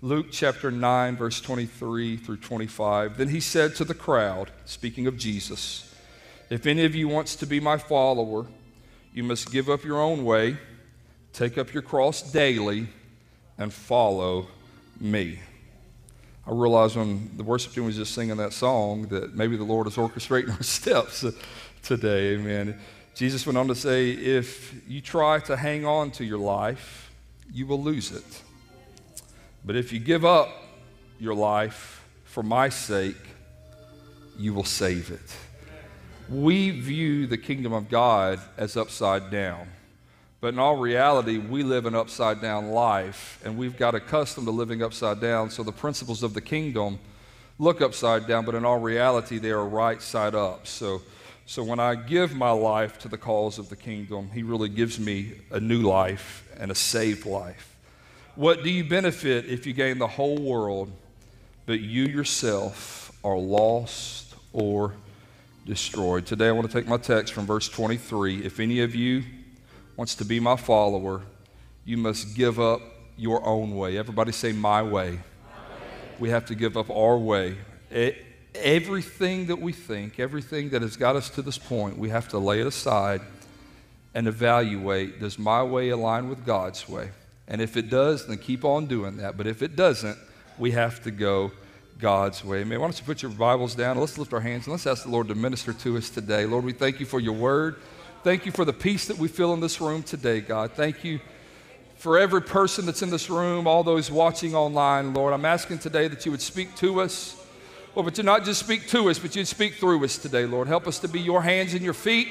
Luke chapter 9, verse 23 through 25. Then he said to the crowd, speaking of Jesus, If any of you wants to be my follower, you must give up your own way, take up your cross daily, and follow me. I realized when the worship team was just singing that song that maybe the Lord is orchestrating our steps today. Amen. Jesus went on to say, if you try to hang on to your life, you will lose it. But if you give up your life for my sake, you will save it. We view the kingdom of God as upside down. But in all reality, we live an upside down life, and we've got accustomed to living upside down. So the principles of the kingdom look upside down, but in all reality, they are right side up. So so when I give my life to the cause of the kingdom, He really gives me a new life and a saved life. What do you benefit if you gain the whole world, but you yourself are lost or destroyed? Today I want to take my text from verse 23. If any of you wants to be my follower, you must give up your own way. Everybody say, My way. My way. We have to give up our way. It, everything that we think, everything that has got us to this point, we have to lay it aside and evaluate does my way align with God's way? And if it does, then keep on doing that. But if it doesn't, we have to go God's way. Amen. Why don't you put your Bibles down? Let's lift our hands and let's ask the Lord to minister to us today. Lord, we thank you for your word. Thank you for the peace that we feel in this room today, God. Thank you for every person that's in this room, all those watching online, Lord. I'm asking today that you would speak to us. Lord, but to not just speak to us, but you'd speak through us today, Lord. Help us to be your hands and your feet.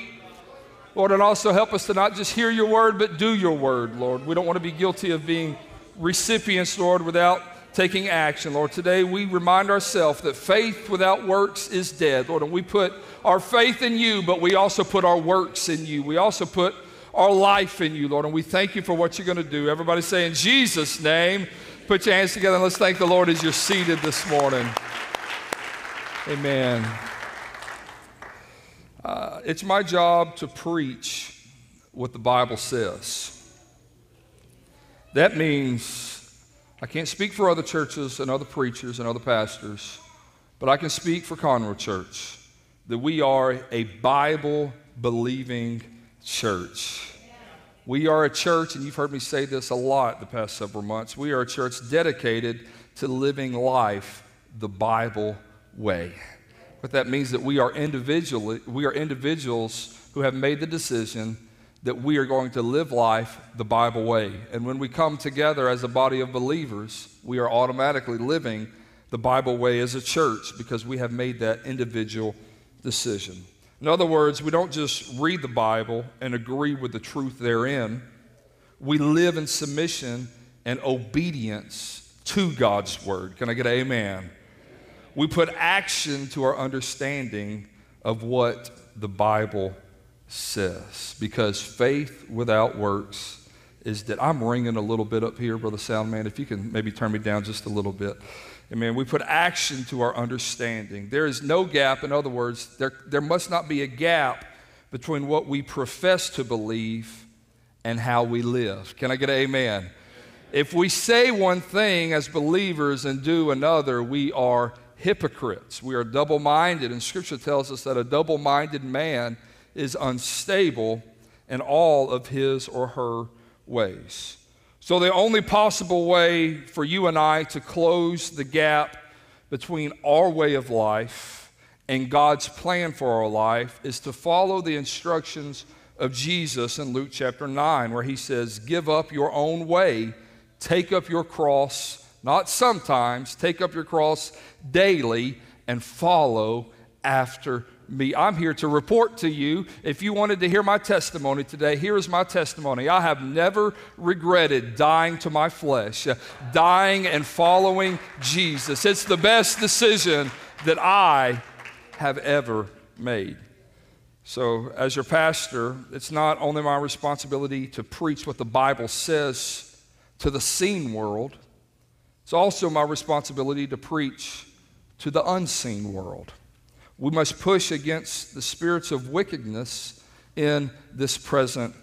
Lord, and also help us to not just hear your word, but do your word, Lord. We don't want to be guilty of being recipients, Lord, without taking action. Lord, today we remind ourselves that faith without works is dead, Lord, and we put our faith in you, but we also put our works in you. We also put our life in you, Lord, and we thank you for what you're going to do. Everybody say in Jesus' name, put your hands together and let's thank the Lord as you're seated this morning. Amen. Uh, it's my job to preach what the Bible says. That means I can't speak for other churches and other preachers and other pastors, but I can speak for Conroe Church that we are a Bible believing church. We are a church, and you've heard me say this a lot the past several months. We are a church dedicated to living life the Bible way. What that means that we are individually we are individuals who have made the decision that we are going to live life the Bible way. And when we come together as a body of believers, we are automatically living the Bible way as a church because we have made that individual decision. In other words, we don't just read the Bible and agree with the truth therein. We live in submission and obedience to God's word. Can I get an amen? We put action to our understanding of what the Bible says. Because faith without works is that I'm ringing a little bit up here, Brother Soundman. If you can maybe turn me down just a little bit. Amen. We put action to our understanding. There is no gap. In other words, there, there must not be a gap between what we profess to believe and how we live. Can I get an amen? If we say one thing as believers and do another, we are hypocrites. We are double minded, and Scripture tells us that a double minded man is unstable in all of his or her ways. So, the only possible way for you and I to close the gap between our way of life and God's plan for our life is to follow the instructions of Jesus in Luke chapter 9, where he says, Give up your own way, take up your cross not sometimes. Take up your cross daily and follow after me. I'm here to report to you. If you wanted to hear my testimony today, here is my testimony. I have never regretted dying to my flesh, dying and following Jesus. It's the best decision that I have ever made. So, as your pastor, it's not only my responsibility to preach what the Bible says to the seen world, it's also my responsibility to preach to the unseen world. We must push against the spirits of wickedness in this present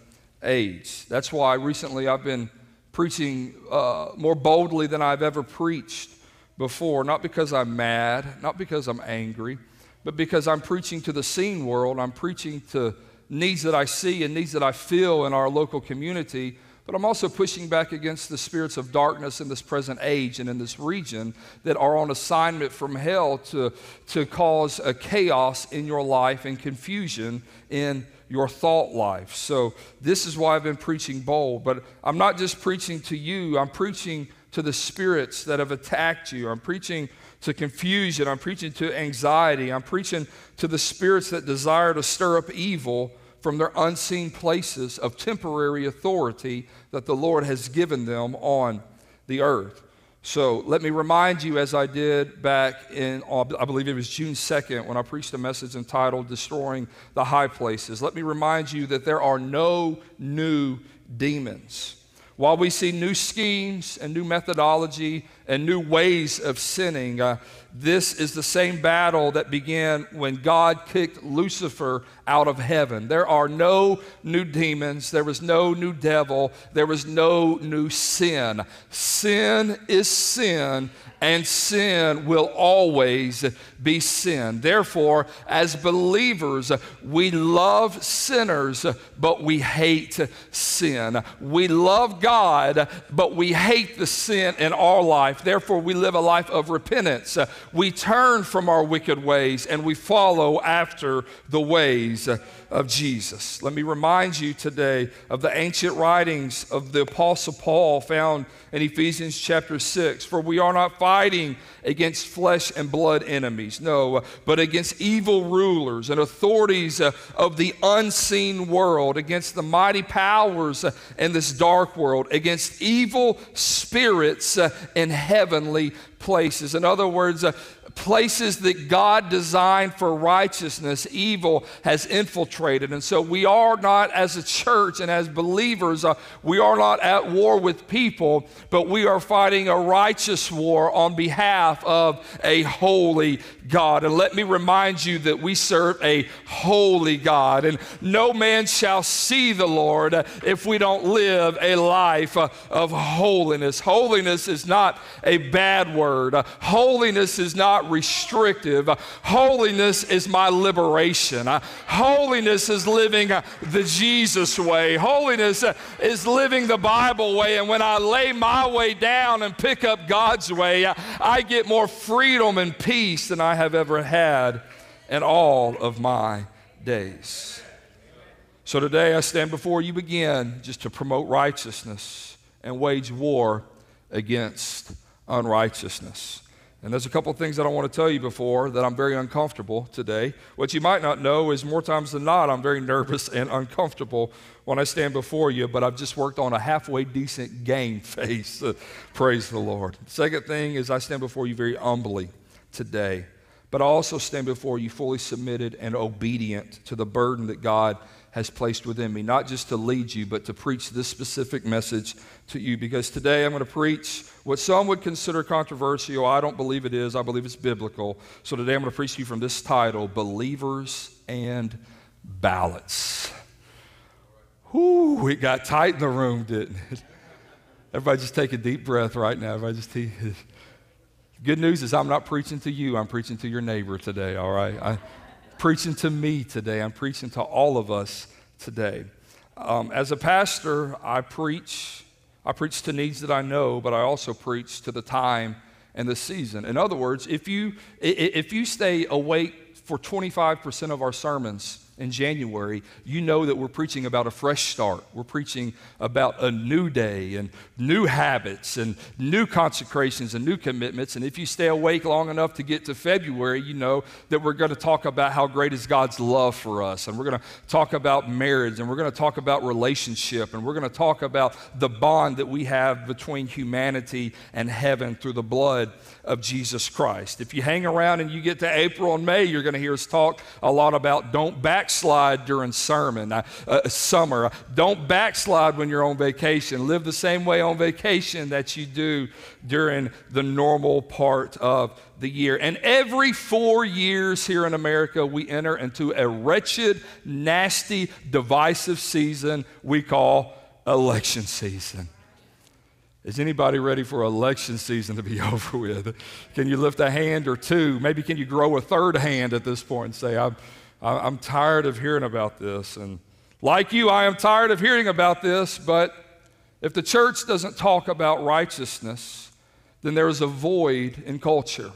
age. That's why recently I've been preaching uh, more boldly than I've ever preached before, not because I'm mad, not because I'm angry, but because I'm preaching to the seen world. I'm preaching to needs that I see and needs that I feel in our local community. But I'm also pushing back against the spirits of darkness in this present age and in this region that are on assignment from hell to, to cause a chaos in your life and confusion in your thought life. So, this is why I've been preaching bold. But I'm not just preaching to you, I'm preaching to the spirits that have attacked you. I'm preaching to confusion. I'm preaching to anxiety. I'm preaching to the spirits that desire to stir up evil from their unseen places of temporary authority that the Lord has given them on the earth. So let me remind you, as I did back in, uh, I believe it was June 2nd, when I preached a message entitled Destroying the High Places. Let me remind you that there are no new demons. While we see new schemes and new methodology and new ways of sinning, uh, this is the same battle that began when God kicked Lucifer out of heaven. There are no new demons, there was no new devil, there was no new sin. Sin is sin, and sin will always be sin. Therefore, as believers, we love sinners, but we hate sin. We love God, but we hate the sin in our life. Therefore, we live a life of repentance. We turn from our wicked ways and we follow after the ways of Jesus. Let me remind you today of the ancient writings of the Apostle Paul found in Ephesians chapter 6. For we are not fighting against flesh and blood enemies, no, but against evil rulers and authorities uh, of the unseen world, against the mighty powers uh, in this dark world, against evil spirits uh, in heavenly places. In other words, places that God designed for righteousness, evil has infiltrated. And so we are not, as a church and as believers, uh, we are not at war with people, but we are fighting a righteous war on behalf of a holy God. And let me remind you that we serve a holy God, and no man shall see the Lord if we don't live a life uh, of holiness. Holiness is not a bad word, holiness is not restrictive. Holiness is my liberation. Holiness is living the Jesus way. Holiness is living the Bible way. And when I lay my way down and pick up God's way, I get more freedom and peace than I have ever had in all of my days. So today I stand before you again just to promote righteousness and wage war against unrighteousness. And there's a couple things that I want to tell you before that I'm very uncomfortable today. What you might not know is more times than not, I'm very nervous and uncomfortable when I stand before you, but I've just worked on a halfway decent game face. praise the Lord. Second thing is, I stand before you very humbly today, but I also stand before you fully submitted and obedient to the burden that God has placed within me, not just to lead you, but to preach this specific message to you. Because today I'm going to preach what some would consider controversial. I don't believe it is, I believe it's biblical. So today I'm going to preach to you from this title Believers and Ballots. Whoo, it got tight in the room, didn't it? Everybody just take a deep breath right now. Everybody just take. Good news is I'm not preaching to you, I'm preaching to your neighbor today, all right? I, preaching to me today. I'm preaching to all of us today. Um, as a pastor, I preach. I preach to needs that I know, but I also preach to the time and the season. In other words, if you if you stay awake for 25% of our sermons, in January, you know that we're preaching about a fresh start. We're preaching about a new day and new habits and new consecrations and new commitments. And if you stay awake long enough to get to February, you know that we're going to talk about how great is God's love for us. And we're going to talk about marriage and we're going to talk about relationship and we're going to talk about the bond that we have between humanity and heaven through the blood of Jesus Christ. If you hang around and you get to April and May, you're going to hear us talk a lot about don't backslide during sermon, uh, uh, summer. Don't backslide when you're on vacation. Live the same way on vacation that you do during the normal part of the year. And every four years here in America, we enter into a wretched, nasty, divisive season we call election season. Is anybody ready for election season to be over with? Can you lift a hand or two? Maybe can you grow a third hand at this point and say, I'm, I'm tired of hearing about this. And like you, I am tired of hearing about this, but if the church doesn't talk about righteousness, then there is a void in culture.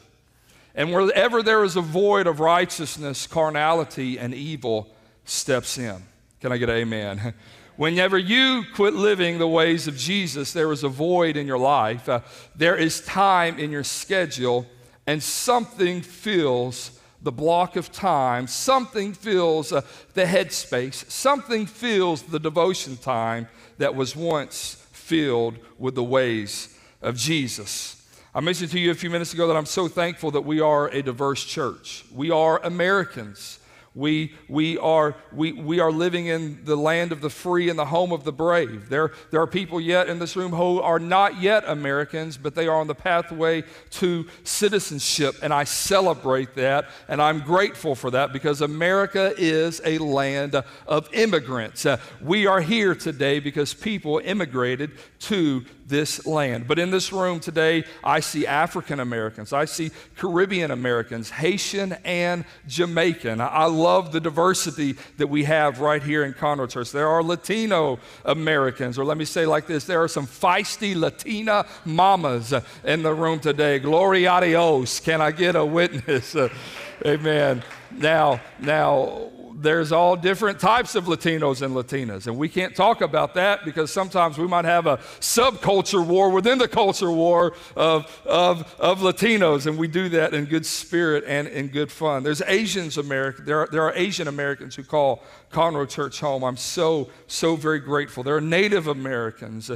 And wherever there is a void of righteousness, carnality and evil steps in. Can I get amen? Whenever you quit living the ways of Jesus, there is a void in your life. Uh, there is time in your schedule, and something fills the block of time. Something fills uh, the headspace. Something fills the devotion time that was once filled with the ways of Jesus. I mentioned to you a few minutes ago that I'm so thankful that we are a diverse church. We are Americans. We, we, are, we, we are living in the land of the free and the home of the brave. There, there are people yet in this room who are not yet Americans, but they are on the pathway to citizenship, and I celebrate that, and I'm grateful for that because America is a land of immigrants. Uh, we are here today because people immigrated to this land. But in this room today, I see African Americans, I see Caribbean Americans, Haitian and Jamaican. I love the diversity that we have right here in Conroe Church. There are Latino Americans, or let me say like this there are some feisty Latina mamas in the room today. Gloria Dios. Can I get a witness? amen. Now, now, there's all different types of Latinos and Latinas. And we can't talk about that because sometimes we might have a subculture war within the culture war of, of, of Latinos. And we do that in good spirit and in good fun. There's Asians American, there are, there are Asian Americans who call Conroe Church home. I'm so, so very grateful. There are Native Americans.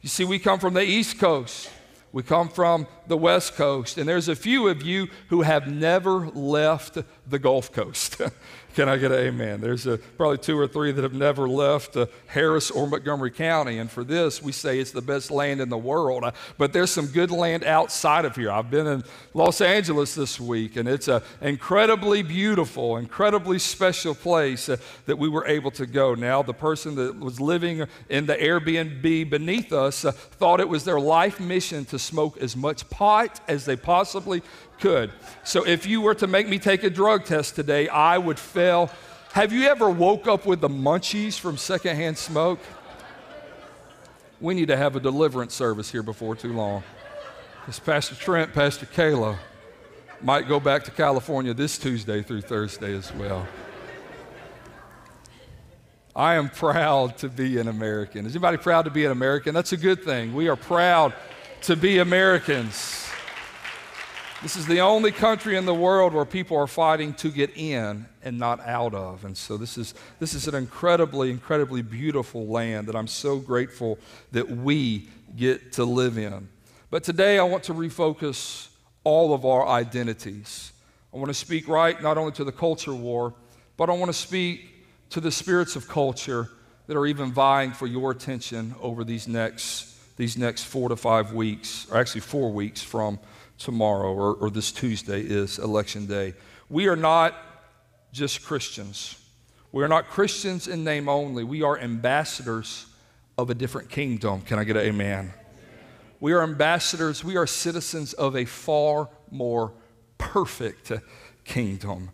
You see, we come from the East Coast. We come from the West Coast, and there's a few of you who have never left the Gulf Coast. Can I get an amen? There's a, probably two or three that have never left uh, Harris or Montgomery County. And for this, we say it's the best land in the world. Uh, but there's some good land outside of here. I've been in Los Angeles this week, and it's an incredibly beautiful, incredibly special place uh, that we were able to go. Now, the person that was living in the Airbnb beneath us uh, thought it was their life mission to smoke as much pot as they possibly could. So if you were to make me take a drug test today, I would fail. Have you ever woke up with the munchies from secondhand smoke? We need to have a deliverance service here before too long. Because Pastor Trent, Pastor Calah might go back to California this Tuesday through Thursday as well. I am proud to be an American. Is anybody proud to be an American? That's a good thing. We are proud to be Americans. This is the only country in the world where people are fighting to get in and not out of. And so this is, this is an incredibly, incredibly beautiful land that I'm so grateful that we get to live in. But today I want to refocus all of our identities. I want to speak right not only to the culture war, but I want to speak to the spirits of culture that are even vying for your attention over these next, these next four to five weeks, or actually four weeks from tomorrow or, or this Tuesday is election day. We are not just Christians. We are not Christians in name only. We are ambassadors of a different kingdom. Can I get an amen? We are ambassadors, we are citizens of a far more perfect kingdom.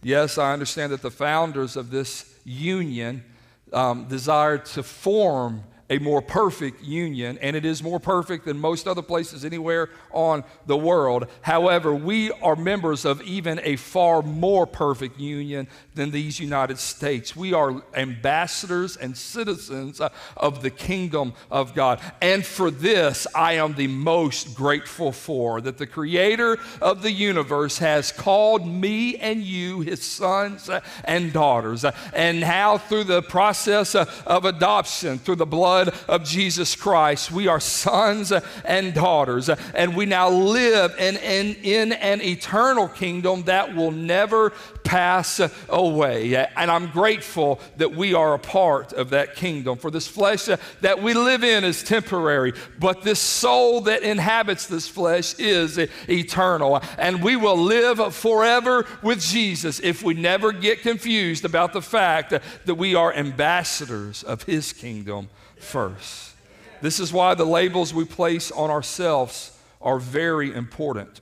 Yes, I understand that the founders of this union um, desired to form a more perfect union, and it is more perfect than most other places anywhere on the world. However, we are members of even a far more perfect union than these United States. We are ambassadors and citizens uh, of the kingdom of God. And for this, I am the most grateful for that the creator of the universe has called me and you, his sons and daughters. And how, through the process of adoption, through the blood blood of Jesus Christ. We are sons and daughters, and we now live in, in, in an eternal kingdom that will never pass away. And I'm grateful that we are a part of that kingdom. For this flesh that we live in is temporary, but this soul that inhabits this flesh is eternal. And we will live forever with Jesus if we never get confused about the fact that we are ambassadors of his kingdom first. This is why the labels we place on ourselves are very important.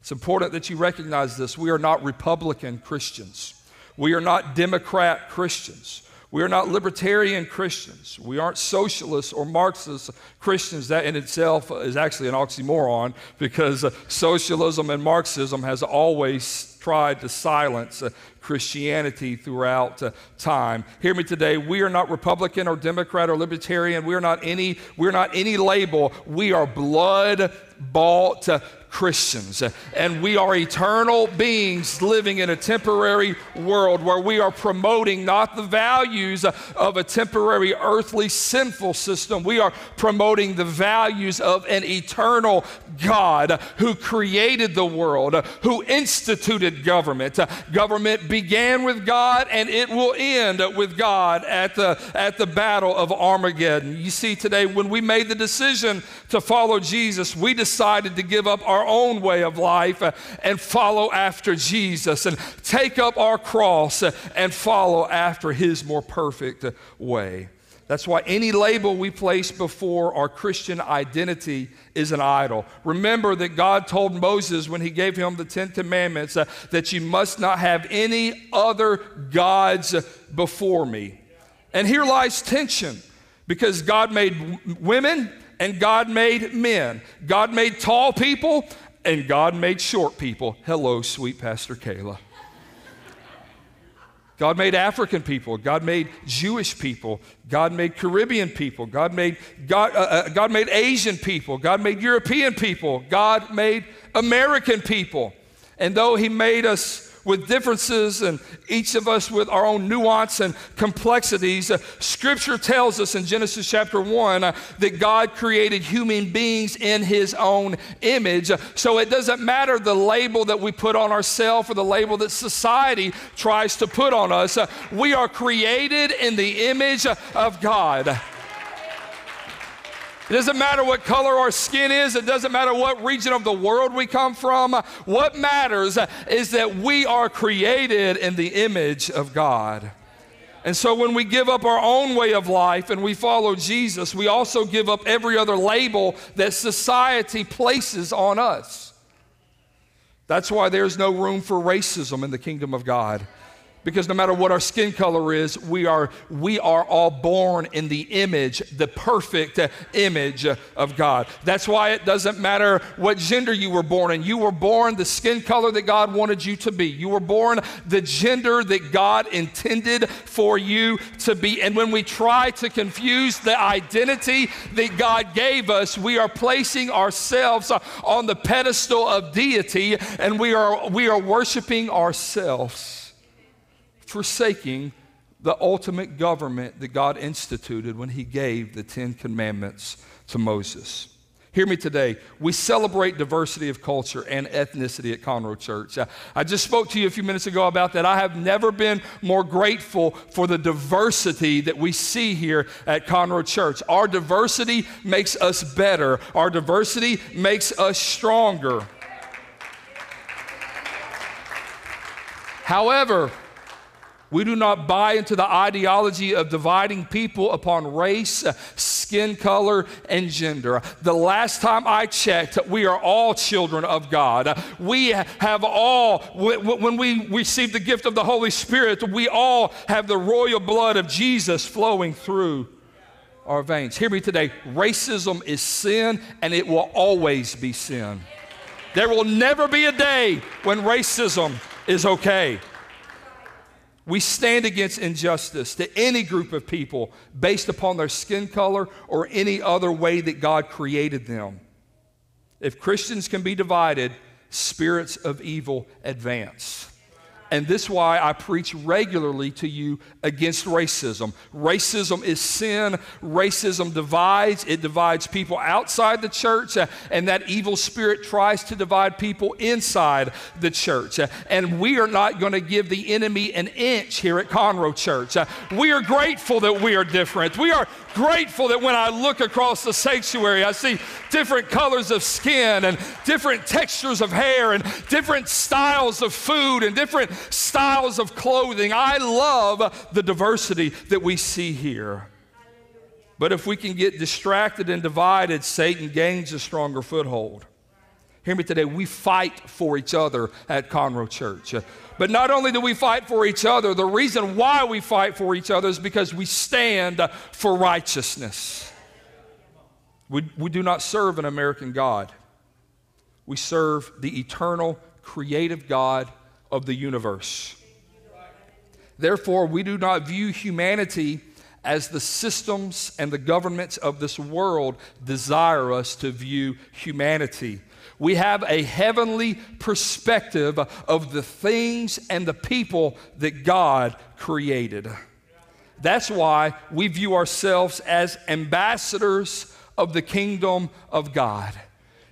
It's important that you recognize this. We are not Republican Christians. We are not Democrat Christians. We are not libertarian Christians. We aren't socialist or Marxist Christians. That in itself is actually an oxymoron because uh, socialism and Marxism has always tried to silence uh, Christianity throughout uh, time. Hear me today. We are not Republican or Democrat or Libertarian. We are not any. We're not any label. We are blood bought Christians. And we are eternal beings living in a temporary world where we are promoting not the values of a temporary earthly sinful system. We are promoting the values of an eternal God who created the world, who instituted government. Government began with God and it will end with God at the, at the battle of Armageddon. You see, today, when we made the decision to follow Jesus, we decided to give up our own way of life and follow after Jesus and take up our cross and follow after his more perfect way. That's why any label we place before our Christian identity is an idol. Remember that God told Moses when he gave him the Ten Commandments uh, that you must not have any other gods before me. And here lies tension because God made women and God made men. God made tall people and God made short people. Hello, sweet Pastor Calah. God made African people. God made Jewish people. God made Caribbean people. God made, God, uh, uh, God made Asian people. God made European people. God made American people. And though He made us with differences and each of us with our own nuance and complexities. Uh, scripture tells us in Genesis chapter 1 uh, that God created human beings in his own image. Uh, so it doesn't matter the label that we put on ourselves or the label that society tries to put on us. Uh, we are created in the image of God. It doesn't matter what color our skin is. It doesn't matter what region of the world we come from. What matters is that we are created in the image of God. And so when we give up our own way of life and we follow Jesus, we also give up every other label that society places on us. That's why there's no room for racism in the kingdom of God because no matter what our skin color is, we are, we are all born in the image, the perfect image of God. That's why it doesn't matter what gender you were born in. You were born the skin color that God wanted you to be. You were born the gender that God intended for you to be. And when we try to confuse the identity that God gave us, we are placing ourselves on the pedestal of deity and we are, we are worshiping ourselves forsaking the ultimate government that God instituted when He gave the Ten Commandments to Moses. Hear me today. We celebrate diversity of culture and ethnicity at Conroe Church. I just spoke to you a few minutes ago about that. I have never been more grateful for the diversity that we see here at Conroe Church. Our diversity makes us better, our diversity makes us stronger. However, we do not buy into the ideology of dividing people upon race, skin color, and gender. The last time I checked, we are all children of God. We have all, when we receive the gift of the Holy Spirit, we all have the royal blood of Jesus flowing through our veins. Hear me today racism is sin, and it will always be sin. There will never be a day when racism is okay. We stand against injustice to any group of people based upon their skin color or any other way that God created them. If Christians can be divided, spirits of evil advance. And this is why I preach regularly to you against racism. Racism is sin. Racism divides. It divides people outside the church, uh, and that evil spirit tries to divide people inside the church. Uh, and we are not going to give the enemy an inch here at Conroe Church. Uh, we are grateful that we are different. We are grateful that when I look across the sanctuary, I see different colors of skin and different textures of hair and different styles of food and different styles of clothing. I love the diversity that we see here. But if we can get distracted and divided, Satan gains a stronger foothold. Hear me today, we fight for each other at Conroe Church. But not only do we fight for each other, the reason why we fight for each other is because we stand for righteousness. We, we do not serve an American God, we serve the eternal, creative God of the universe. Therefore, we do not view humanity as the systems and the governments of this world desire us to view humanity. We have a heavenly perspective of the things and the people that God created. That's why we view ourselves as ambassadors of the kingdom of God.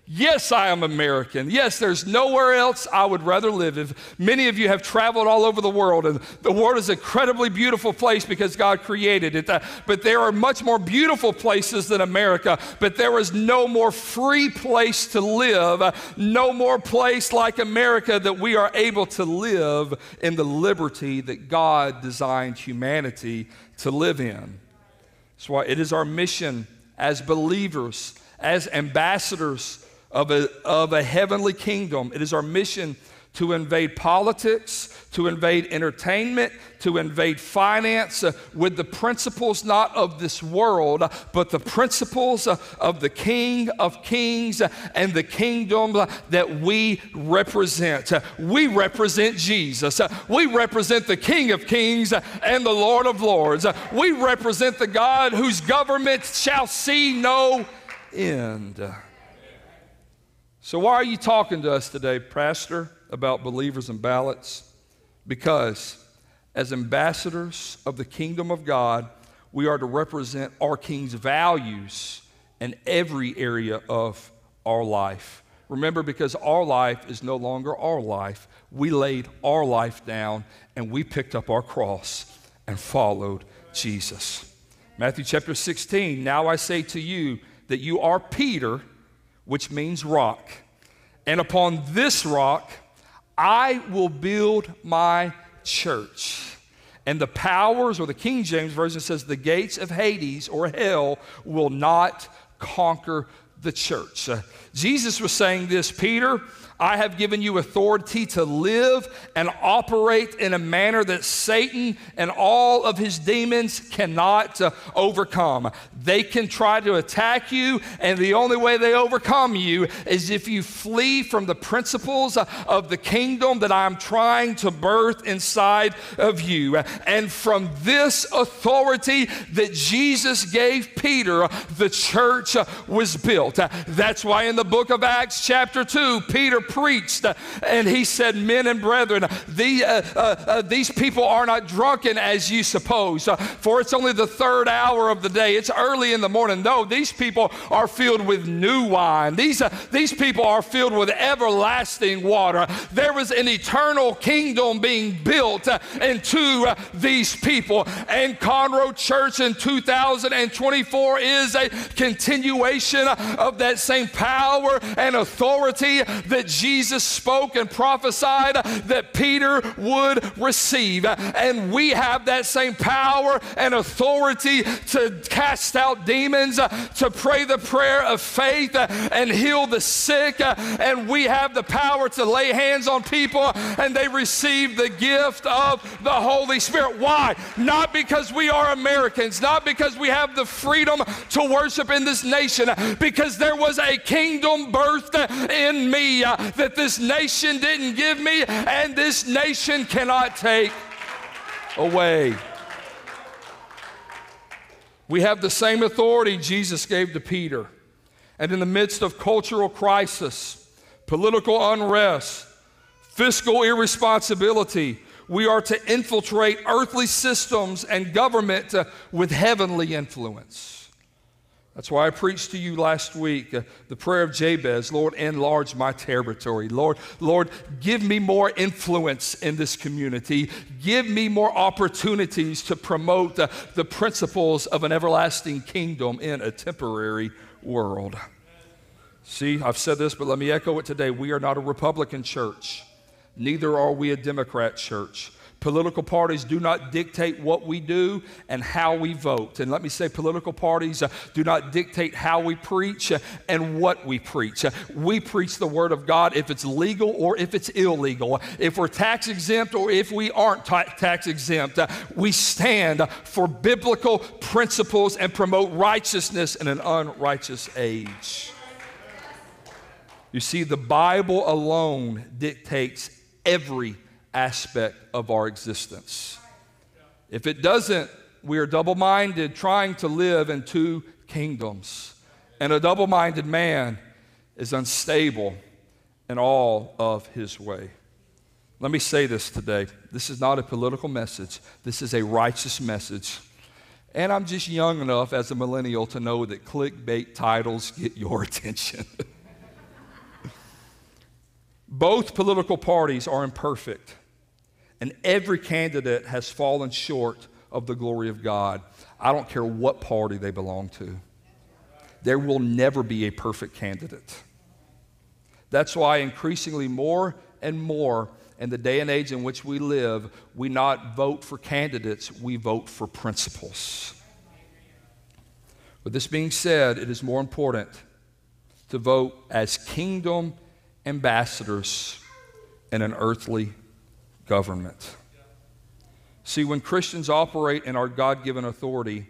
Yes, I am American. Yes, there's nowhere else I would rather live. If many of you have traveled all over the world, and the world is an incredibly beautiful place because God created it. Uh, but there are much more beautiful places than America. But there is no more free place to live, uh, no more place like America that we are able to live in the liberty that God designed humanity to live in. That's why it is our mission as believers, as ambassadors of a, of a heavenly kingdom. It is our mission to invade politics, to invade entertainment, to invade finance uh, with the principles not of this world, but the principles uh, of the King of Kings uh, and the kingdom uh, that we represent. Uh, we represent Jesus. We represent the King of Kings and the Lord of Lords. We represent the God whose government shall see no end. So, why are you talking to us today, Pastor, about believers and ballots? Because as ambassadors of the kingdom of God, we are to represent our King's values in every area of our life. Remember, because our life is no longer our life, we laid our life down and we picked up our cross and followed Jesus. Matthew chapter 16 Now I say to you that you are Peter which means rock. And upon this rock, I will build my church. And the powers, or the King James Version says, the gates of Hades or hell will not conquer the church. Uh, Jesus was saying this, Peter, I have given you authority to live and operate in a manner that Satan and all of his demons cannot uh, overcome. They can try to attack you, and the only way they overcome you is if you flee from the principles uh, of the kingdom that I'm trying to birth inside of you. And from this authority that Jesus gave Peter, the church uh, was built. That's why in the book of Acts, chapter 2, Peter preached and he said, Men and brethren, the, uh, uh, uh, these people are not drunken as you suppose, uh, for it's only the third hour of the day. It's early in the morning. No, these people are filled with new wine. These, uh, these people are filled with everlasting water. There is an eternal kingdom being built into these people. And Conroe Church in 2024 is a continuation of that same power and authority that Jesus spoke and prophesied that Peter would receive. And we have that same power and authority to cast out demons, to pray the prayer of faith and heal the sick. And we have the power to lay hands on people and they receive the gift of the Holy Spirit. Why? Not because we are Americans, not because we have the freedom to worship in this nation, because there was a kingdom birthed in me uh, that this nation didn't give me and this nation cannot take away. We have the same authority Jesus gave to Peter. And in the midst of cultural crisis, political unrest, fiscal irresponsibility, we are to infiltrate earthly systems and government uh, with heavenly influence. That's why I preached to you last week uh, the prayer of Jabez, Lord, enlarge my territory. Lord, Lord, give me more influence in this community. Give me more opportunities to promote uh, the principles of an everlasting kingdom in a temporary world. See, I've said this, but let me echo it today. We are not a Republican church, neither are we a Democrat church. Political parties do not dictate what we do and how we vote. And let me say, political parties uh, do not dictate how we preach uh, and what we preach. Uh, we preach the Word of God if it's legal or if it's illegal, if we're tax exempt or if we aren't ta- tax exempt. We stand for biblical principles and promote righteousness in an unrighteous age. You see, the Bible alone dictates every aspect of our existence. If it doesn't, we are double minded, trying to live in two kingdoms. And a double minded man is unstable in all of his way. Let me say this today. This is not a political message, this is a righteous message. And I'm just young enough as a millennial to know that clickbait titles get your attention. Both political parties are imperfect, and every candidate has fallen short of the glory of God. I don't care what party they belong to. There will never be a perfect candidate. That's why increasingly more and more in the day and age in which we live, we not vote for candidates, we vote for principles. With this being said, it is more important to vote as kingdom ambassadors in an earthly government. See, when Christians operate in our God given authority,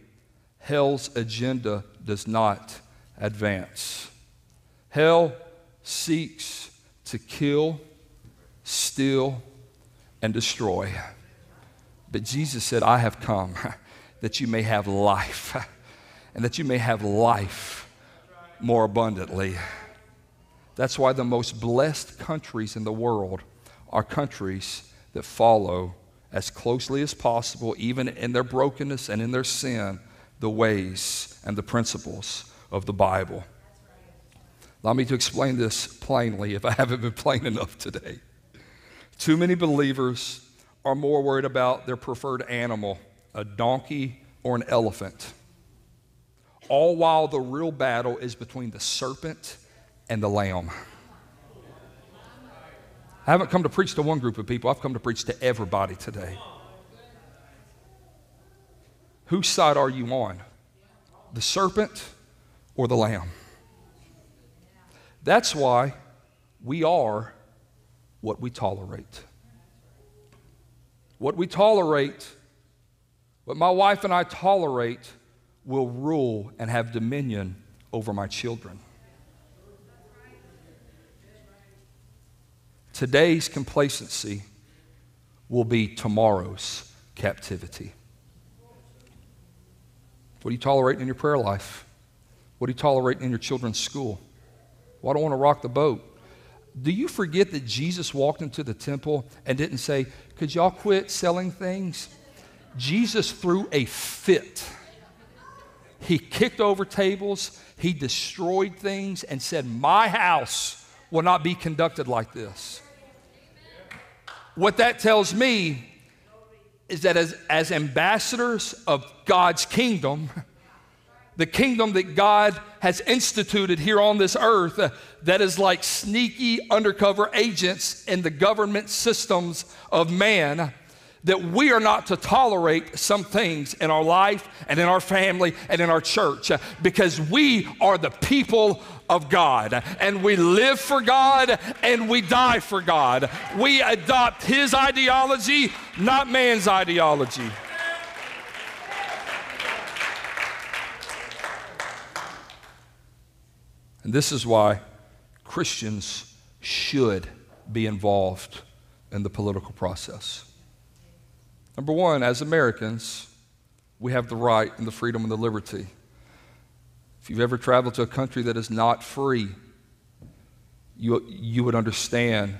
hell's agenda does not advance. Hell seeks to kill, steal, and destroy. But Jesus said, I have come that you may have life, and that you may have life more abundantly. That's why the most blessed countries in the world are countries that follow as closely as possible, even in their brokenness and in their sin, the ways and the principles of the Bible. Allow me to explain this plainly if I haven't been plain enough today. Too many believers are more worried about their preferred animal, a donkey or an elephant, all while the real battle is between the serpent and the Lamb. I haven't come to preach to one group of people, I've come to preach to everybody today. Whose side are you on? The serpent or the lamb? That's why we are what we tolerate. What we tolerate, what my wife and I tolerate, will rule and have dominion over my children. Today's complacency will be tomorrow's captivity. What are you tolerating in your prayer life? What are you tolerating in your children's school? Well, I don't want to rock the boat. Do you forget that Jesus walked into the temple and didn't say, Could y'all quit selling things? Jesus threw a fit. He kicked over tables, he destroyed things, and said, My house will not be conducted like this. What that tells me is that as, as ambassadors of God's kingdom, the kingdom that God has instituted here on this earth, uh, that is like sneaky undercover agents in the government systems of man, that we are not to tolerate some things in our life and in our family and in our church uh, because we are the people of God and we live for God and we die for God. We adopt His ideology, not man's ideology. And this is why Christians should be involved in the political process. Number one, as Americans, we have the right and the freedom and the liberty. If you've ever traveled to a country that is not free, you, you would understand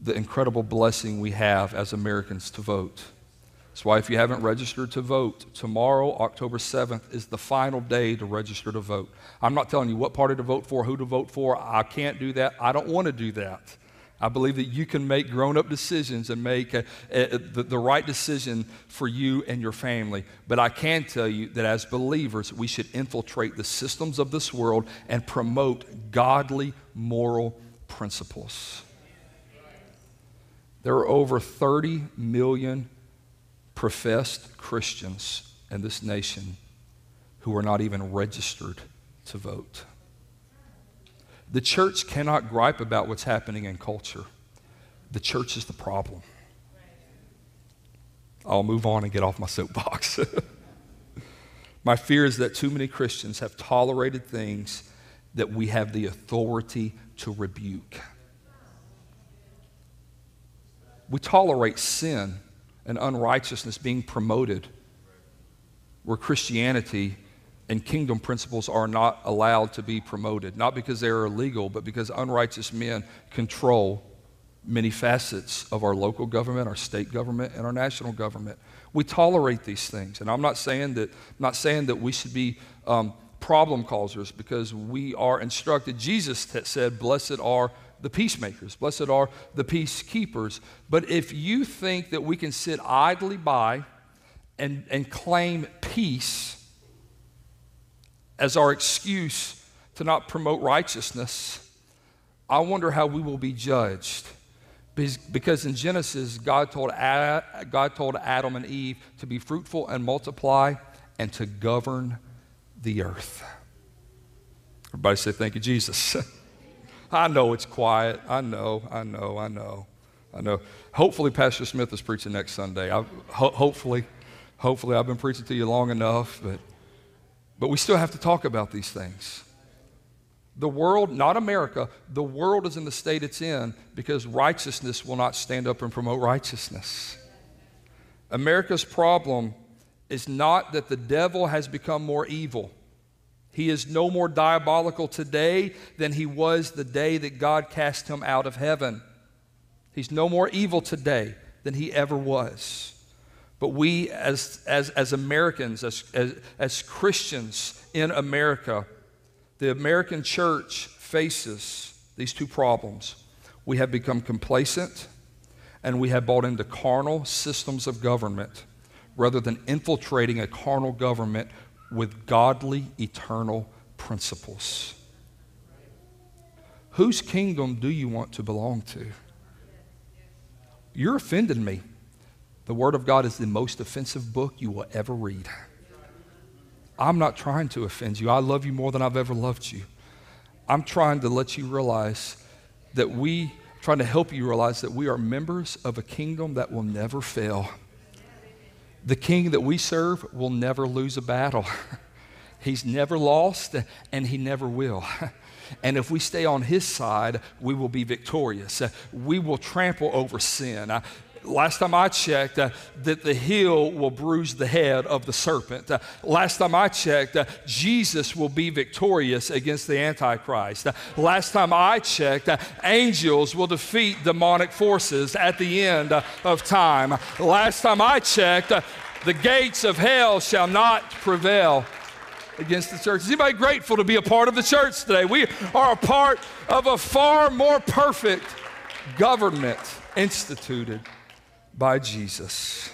the incredible blessing we have as Americans to vote. That's why, if you haven't registered to vote, tomorrow, October 7th, is the final day to register to vote. I'm not telling you what party to vote for, who to vote for. I can't do that. I don't want to do that. I believe that you can make grown up decisions and make a, a, the, the right decision for you and your family. But I can tell you that as believers, we should infiltrate the systems of this world and promote godly moral principles. There are over 30 million professed Christians in this nation who are not even registered to vote. The church cannot gripe about what's happening in culture. The church is the problem. I'll move on and get off my soapbox. my fear is that too many Christians have tolerated things that we have the authority to rebuke. We tolerate sin and unrighteousness being promoted where Christianity and kingdom principles are not allowed to be promoted, not because they are illegal, but because unrighteous men control many facets of our local government, our state government, and our national government. We tolerate these things, and I'm not saying that, not saying that we should be um, problem causers because we are instructed. Jesus said, "Blessed are the peacemakers, blessed are the peacekeepers." But if you think that we can sit idly by and, and claim peace as our excuse to not promote righteousness, I wonder how we will be judged. Because in Genesis, God told, Ad, God told Adam and Eve to be fruitful and multiply and to govern the earth. Everybody say, Thank you, Jesus. I know it's quiet. I know, I know, I know, I know. Hopefully, Pastor Smith is preaching next Sunday. I, ho- hopefully, hopefully, I've been preaching to you long enough, but, but we still have to talk about these things. The world, not America, the world is in the state it's in because righteousness will not stand up and promote righteousness. America's problem is not that the devil has become more evil. He is no more diabolical today than he was the day that God cast him out of heaven. He's no more evil today than he ever was. But we, as, as, as Americans, as, as, as Christians in America, the American church faces these two problems. We have become complacent and we have bought into carnal systems of government rather than infiltrating a carnal government with godly, eternal principles. Whose kingdom do you want to belong to? You're offending me. The Word of God is the most offensive book you will ever read. I'm not trying to offend you. I love you more than I've ever loved you. I'm trying to let you realize that we, trying to help you realize that we are members of a kingdom that will never fail. The king that we serve will never lose a battle. He's never lost and he never will. And if we stay on his side, we will be victorious. We will trample over sin last time I checked, uh, that the heel will bruise the head of the serpent. Uh, last time I checked, uh, Jesus will be victorious against the Antichrist. Uh, last time I checked, uh, angels will defeat demonic forces at the end uh, of time. Last time I checked, the gates of hell shall not prevail against the church. Is anybody grateful to be a part of the church today? We are a part of a far more perfect government instituted by Jesus.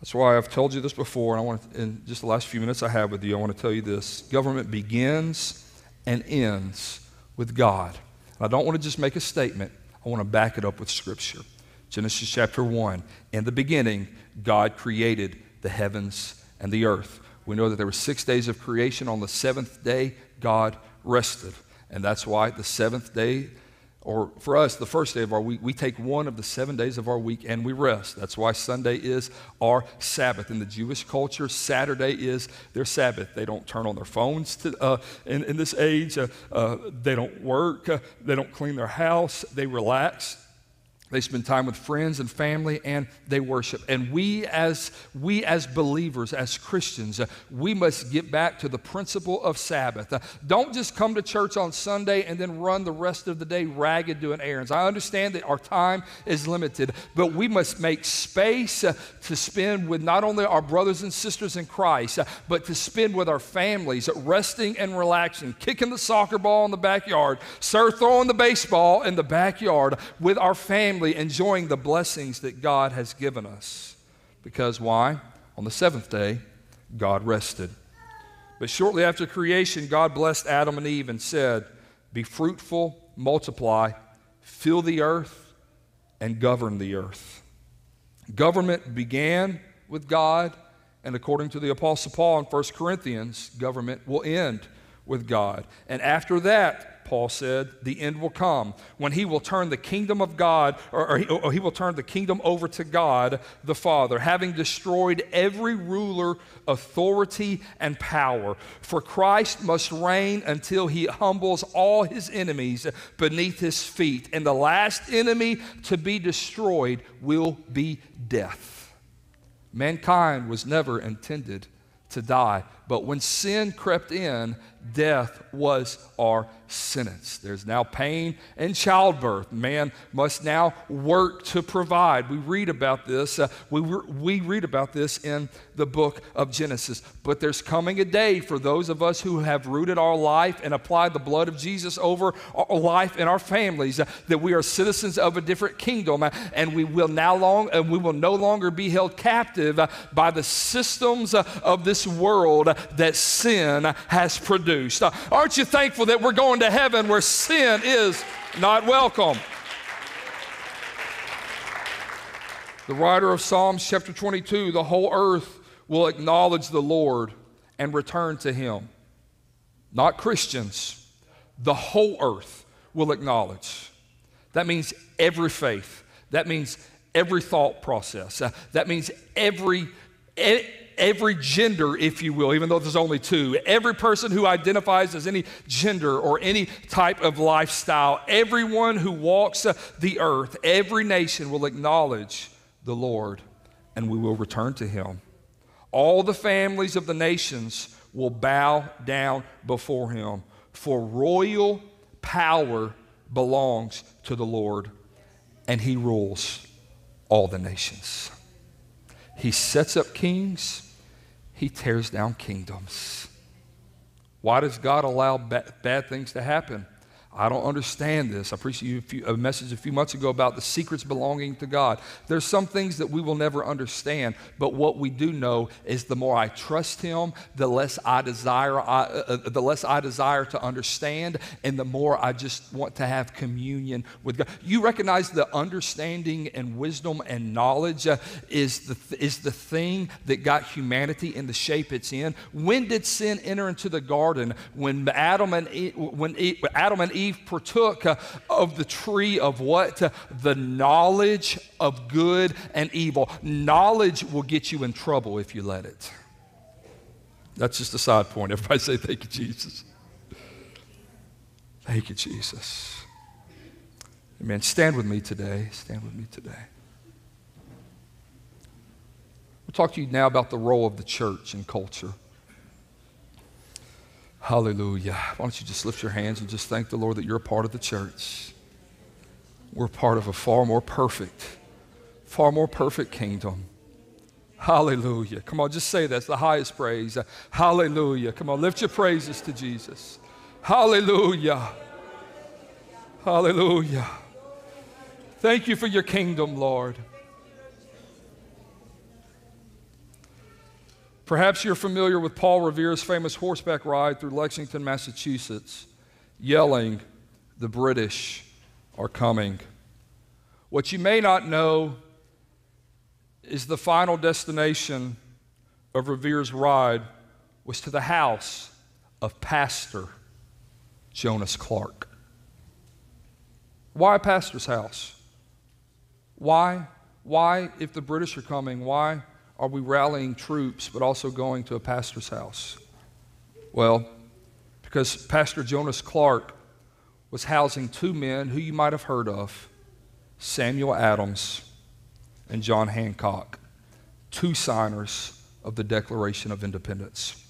That's why I've told you this before, and I want to, in just the last few minutes I have with you, I want to tell you this. Government begins and ends with God. And I don't want to just make a statement, I want to back it up with Scripture. Genesis chapter 1. In the beginning, God created the heavens and the earth. We know that there were six days of creation. On the seventh day, God rested. And that's why the seventh day or for us, the first day of our week, we take one of the seven days of our week and we rest. That's why Sunday is our Sabbath. In the Jewish culture, Saturday is their Sabbath. They don't turn on their phones to, uh, in, in, this age, uh, uh, they don't work, uh, they don't clean their house, they relax. They spend time with friends and family and they worship. And we as we as believers, as Christians, uh, we must get back to the principle of Sabbath. Uh, don't just come to church on Sunday and then run the rest of the day ragged doing errands. I understand that our time is limited, but we must make space uh, to spend with not only our brothers and sisters in Christ, but to spend with our families, resting and relaxing, kicking the soccer ball in the backyard, sir throwing the baseball in the backyard with our family enjoying the blessings that God has given us. Because why? On the seventh day, God rested. But shortly after creation, God blessed Adam and Eve and said, Be fruitful, multiply, fill the earth, and govern the earth. Government began with God, and according to the Apostle Paul in 1 Corinthians, government will end with God. And after that, Paul said, the end will come when he will turn the kingdom of God, or, or, he, or, he, will turn the kingdom over to God the Father, having destroyed every ruler, authority, and power. For Christ must reign until he humbles all his enemies beneath his feet. And the last enemy to be destroyed will be death. Mankind was never intended to die, but when sin crept in, death was our sentence. There's now pain and childbirth. Man must now work to provide. We read about this. Uh, we, we read about this in the book of Genesis. But there's coming a day for those of us who have rooted our life and applied the blood of Jesus over our life and our families uh, that we are citizens of a different kingdom uh, and we will now long and we will no longer be held captive uh, by the systems uh, of this world that sin has produced. Uh, aren't you thankful that we're going to heaven where sin is not welcome. The writer of Psalms, chapter 22, the whole earth will acknowledge the Lord and return to him. Not Christians, the whole earth will acknowledge. That means every faith. That means every thought process. Uh, that means every every gender, if you will, even though there's only two, every person who identifies as any gender or any type of lifestyle, everyone who walks uh, the earth, every nation will acknowledge the Lord and we will return to him. All the families of the nations will bow down before him, for royal power belongs to the Lord, and he rules all the nations. He sets up kings, he tears down kingdoms. Why does God allow ba- bad things to happen? I don't understand this. I preached you a, few, a, message a few months ago about the secrets belonging to God. There's some things that we will never understand, but what we do know is the more I trust Him, the less I desire, I, uh, uh, the less I desire to understand, and the more I just want to have communion with God. You recognize the understanding and wisdom and knowledge uh, is the is the thing that got humanity in the shape it's in. When did sin enter into the garden? When Adam and Eve, when Adam and Eve Eve partook uh, of the tree of what? Uh, the knowledge of good and evil. Knowledge will get you in trouble if you let it. That's just a side point. Everybody say, Thank you, Jesus. Thank you, Jesus. Amen. Stand with me today. Stand with me today. We'll talk to you now about the role of the church in culture. Hallelujah. Why don't you just lift your hands and just thank the Lord that you're a part of the church? We're part of a far more perfect, far more perfect kingdom. Hallelujah. Come on, just say that's the highest praise. Hallelujah. Come on, lift your praises to Jesus. Hallelujah. Hallelujah. Thank you for your kingdom, Lord. Perhaps you're familiar with Paul Revere's famous horseback ride through Lexington, Massachusetts, yelling, The British are coming. What you may not know is the final destination of Revere's ride was to the house of Pastor Jonas Clark. Why pastor's house? Why? Why, if the British are coming, why are we rallying troops but also going to a pastor's house? Well, because Pastor Jonas Clark was housing two men who you might have heard of Samuel Adams and John Hancock, two signers of the Declaration of Independence.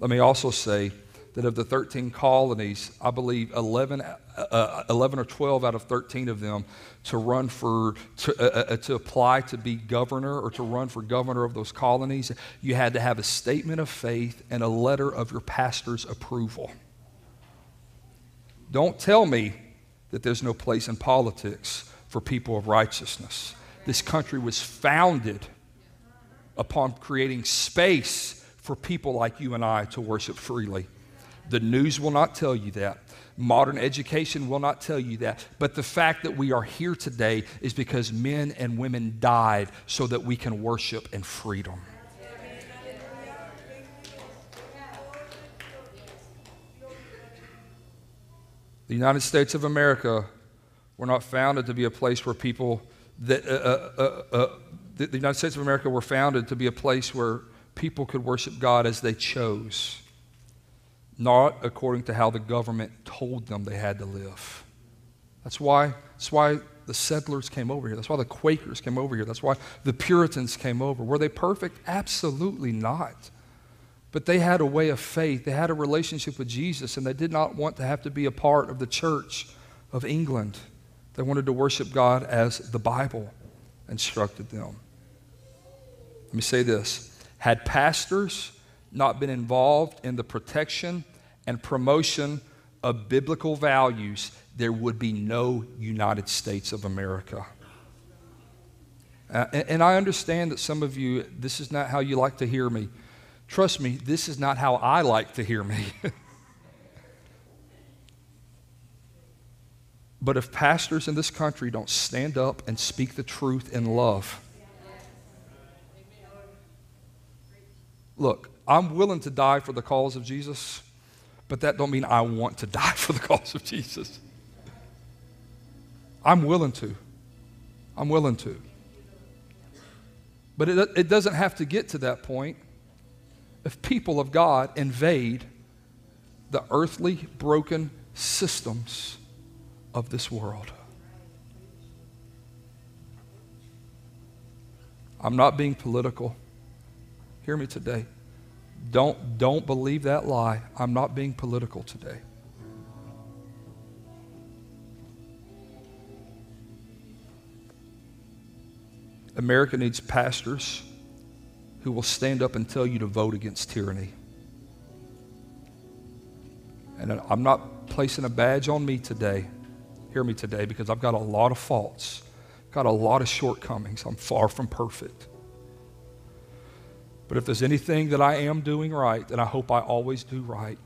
Let me also say that of the 13 colonies, I believe 11, uh, uh 11 or 12 out of 13 of them to run for, to, uh, uh, to apply to be governor or to run for governor of those colonies, you had to have a statement of faith and a letter of your pastor's approval. Don't tell me that there's no place in politics for people of righteousness. This country was founded upon creating space for people like you and I to worship freely. The news will not tell you that. Modern education will not tell you that. But the fact that we are here today is because men and women died so that we can worship in freedom. The United States of America were not founded to be a place where people that uh, uh, uh, uh, the, the United States of America were founded to be a place where people could worship God as they chose, not according to how the government told them they had to live. That's why, that's why the settlers came over here. That's why the Quakers came over here. That's why the Puritans came over. Were they perfect? Absolutely not. But they had a way of faith. They had a relationship with Jesus, and they did not want to have to be a part of the church of England. They wanted to worship God as the Bible instructed them. Let me say this had pastors not been involved in the protection and promotion of biblical values, there would be no United States of America. Uh, and, and I understand that some of you, this is not how you like to hear me. Trust me, this is not how I like to hear me. but if pastors in this country don't stand up and speak the truth in love, Look, I'm willing to die for the cause of Jesus, but that don't mean I want to die for the cause of Jesus. I'm willing to. I'm willing to. But it, it doesn't have to get to that point if people of God invade the earthly, broken systems of this world. I'm not being political. Hear me today. Don't, don't believe that lie. I'm not being political today. America needs pastors who will stand up and tell you to vote against tyranny. And I'm not placing a badge on me today. Hear me today because I've got a lot of faults, got a lot of shortcomings. I'm far from perfect. But if there's anything that I am doing right, and I hope I always do right,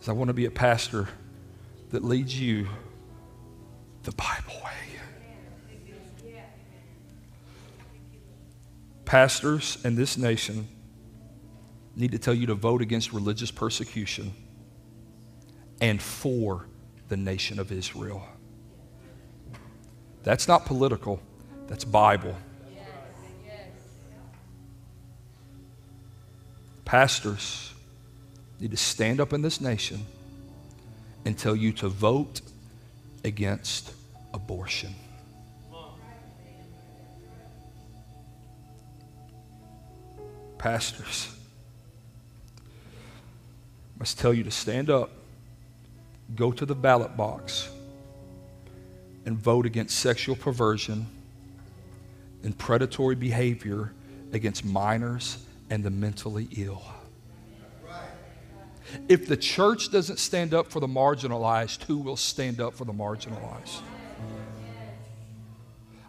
is I want to be a pastor that leads you the Bible way. Pastors in this nation need to tell you to vote against religious persecution and for the nation of Israel. That's not political, that's Bible. Pastors need to stand up in this nation and tell you to vote against abortion. Pastors must tell you to stand up, go to the ballot box, and vote against sexual perversion and predatory behavior against minors and the mentally ill. If the church doesn't stand up for the marginalized, who will stand up for the marginalized?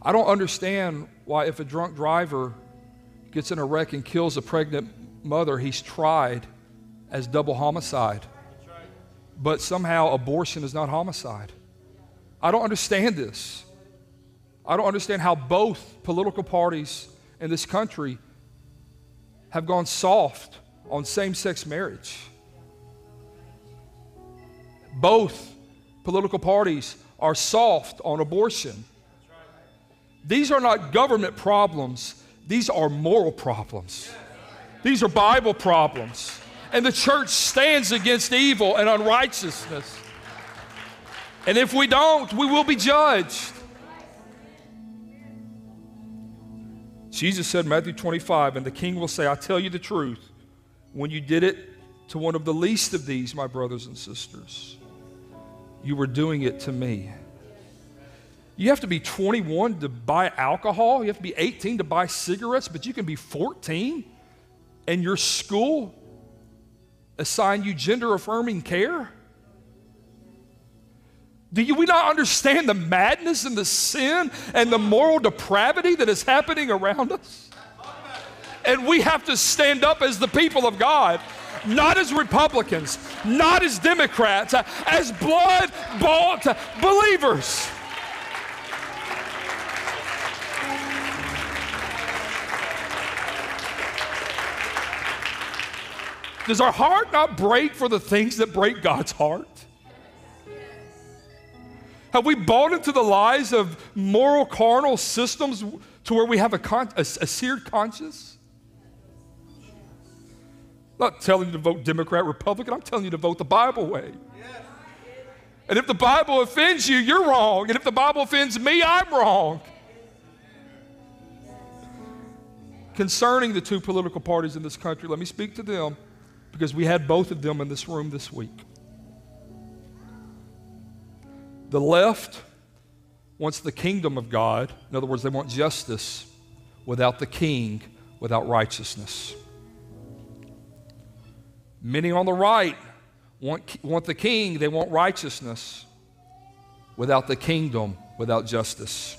I don't understand why, if a drunk driver gets in a wreck and kills a pregnant mother, he's tried as double homicide. But somehow abortion is not homicide. I don't understand this. I don't understand how both political parties in this country have gone soft on same sex marriage. Both political parties are soft on abortion. These are not government problems, these are moral problems. These are Bible problems. And the church stands against evil and unrighteousness. And if we don't, we will be judged. Jesus said, Matthew 25, and the king will say, I tell you the truth, when you did it to one of the least of these, my brothers and sisters, you were doing it to me. You have to be 21 to buy alcohol, you have to be 18 to buy cigarettes, but you can be 14 and your school assign you gender affirming care? Do you, we not understand the madness and the sin and the moral depravity that is happening around us? And we have to stand up as the people of God not as Republicans, not as Democrats, as blood bought believers. Does our heart not break for the things that break God's heart? Have we bought into the lies of moral, carnal systems to where we have a, con- a, a seared conscience? I'm not telling you to vote Democrat, Republican. I'm telling you to vote the Bible way. And if the Bible offends you, you're wrong. And if the Bible offends me, I'm wrong. Concerning the two political parties in this country, let me speak to them because we had both of them in this room this week. The left wants the kingdom of God. In other words, they want justice without the king, without righteousness. Many on the right want, want the king, they want righteousness without the kingdom, without justice.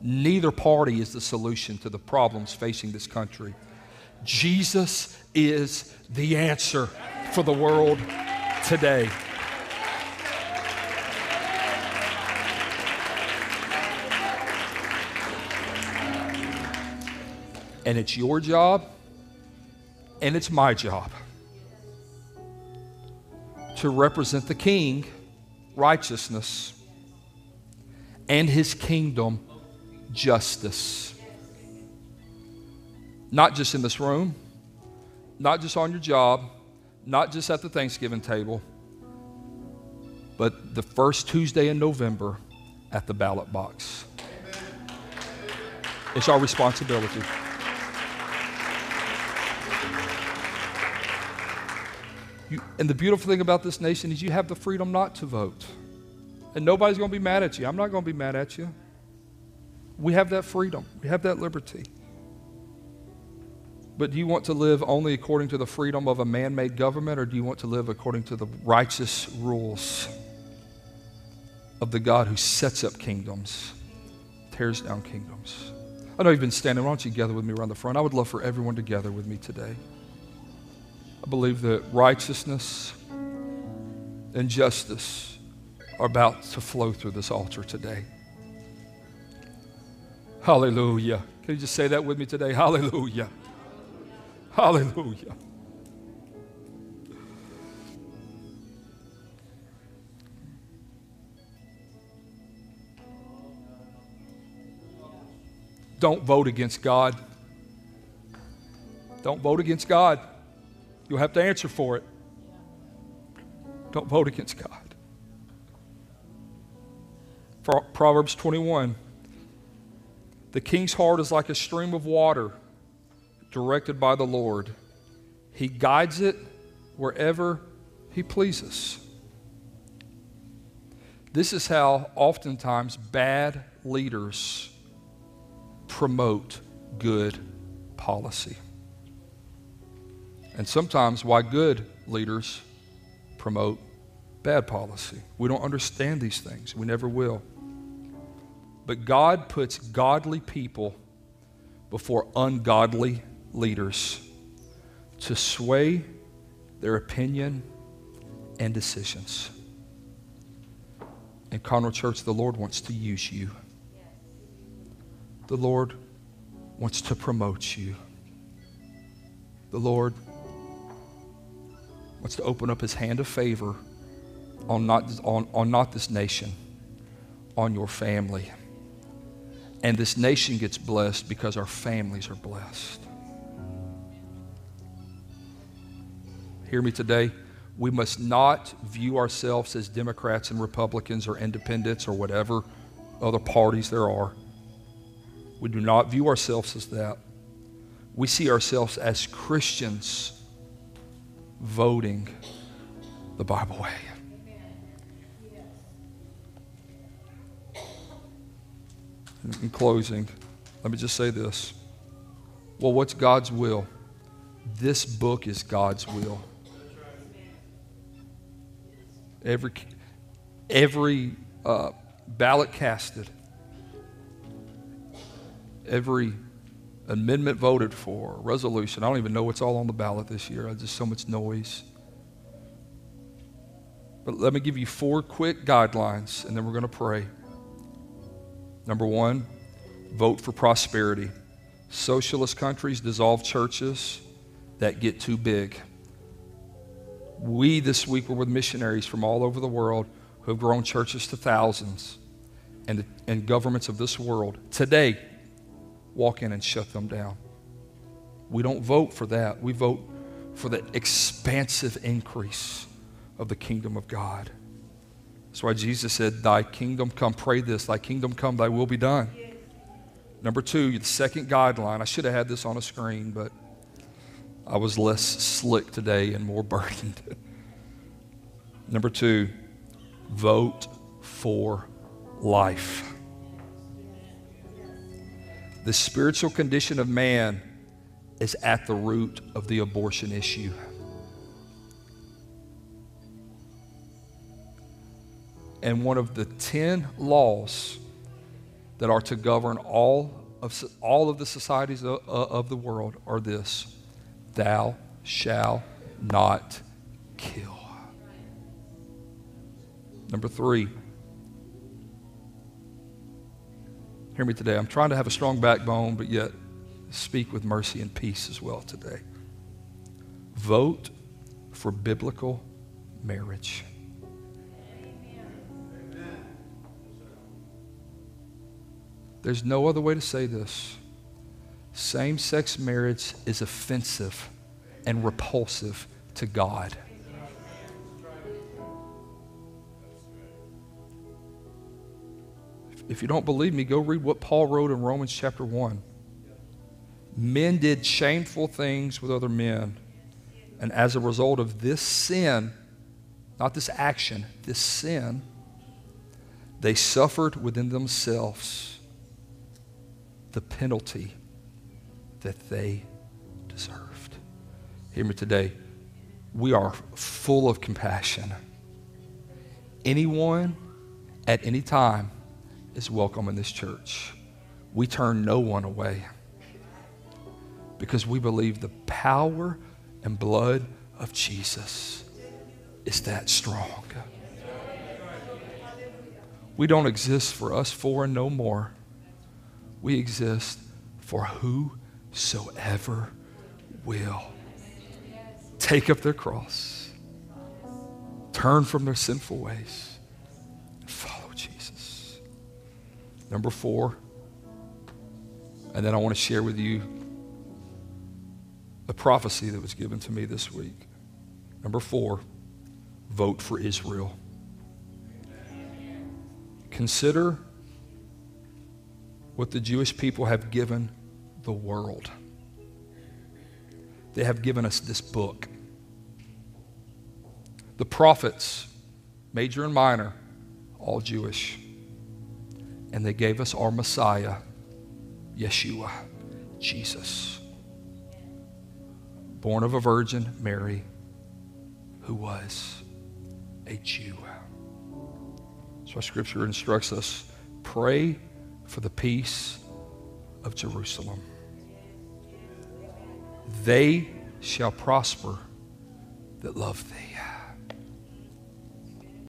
Neither party is the solution to the problems facing this country. Jesus is the answer for the world today. And it's your job and it's my job to represent the king, righteousness, and his kingdom, justice. Not just in this room, not just on your job, not just at the Thanksgiving table, but the first Tuesday in November at the ballot box. It's our responsibility. You, and the beautiful thing about this nation is you have the freedom not to vote. And nobody's going to be mad at you. I'm not going to be mad at you. We have that freedom, we have that liberty. But do you want to live only according to the freedom of a man made government, or do you want to live according to the righteous rules of the God who sets up kingdoms, tears down kingdoms? I know you've been standing. Why don't you gather with me around the front? I would love for everyone to gather with me today. I believe that righteousness and justice are about to flow through this altar today. Hallelujah. Can you just say that with me today? Hallelujah. Hallelujah. Don't vote against God. Don't vote against God. You'll have to answer for it. Don't vote against God. Proverbs 21 The king's heart is like a stream of water directed by the Lord. He guides it wherever He pleases. This is how oftentimes bad leaders promote good policy. And sometimes why good leaders promote bad policy. We don't understand these things, we never will. But God puts godly people before ungodly leaders to sway their opinion and decisions. And Conroe Church, the Lord wants to use you. The Lord wants to promote you. The Lord wants to open up his hand of favor on not, on, on not this nation, on your family. And this nation gets blessed because our families are blessed. Hear me today. We must not view ourselves as Democrats and Republicans or independents or whatever other parties there are. We do not view ourselves as that. We see ourselves as Christians voting the Bible way. In closing, let me just say this. Well, what's God's will? This book is God's will. Every, every uh, ballot casted, every amendment voted for, resolution. I don't even know what's all on the ballot this year. There's just so much noise. But let me give you four quick guidelines, and then we're going to pray. Number one, vote for prosperity. Socialist countries dissolve churches that get too big. We this week were with missionaries from all over the world who have grown churches to thousands, and, and governments of this world today walk in and shut them down. We don't vote for that. We vote for the expansive increase of the kingdom of God. That's why Jesus said, Thy kingdom come. Pray this, Thy kingdom come, Thy will be done. Number two, the second guideline. I should have had this on a screen, but I was less slick today and more burdened. Number two, vote for life. The spiritual condition of man is at the root of the abortion issue. And one of the 10 laws that are to govern all of, all of the societies of, of the world are this Thou shalt not kill. Number three, hear me today. I'm trying to have a strong backbone, but yet speak with mercy and peace as well today. Vote for biblical marriage. There's no other way to say this. Same sex marriage is offensive and repulsive to God. If you don't believe me, go read what Paul wrote in Romans chapter 1. Men did shameful things with other men. And as a result of this sin, not this action, this sin, they suffered within themselves the penalty that they deserved. Hear me today. We are full of compassion. Anyone at any time is welcome in this church. We turn no one away because we believe the power and blood of Jesus is that strong. We don't exist for us four and no more. We exist for whosoever will take up their cross, turn from their sinful ways, Number four, and then I want to share with you a prophecy that was given to me this week. Number four, vote for Israel. Consider what the Jewish people have given the world. They have given us this book. The prophets, major and minor, all Jewish. And they gave us our Messiah, Yeshua, Jesus. Born of a virgin, Mary, who was a Jew. So scripture instructs us pray for the peace of Jerusalem. They shall prosper that love thee.